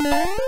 Bye.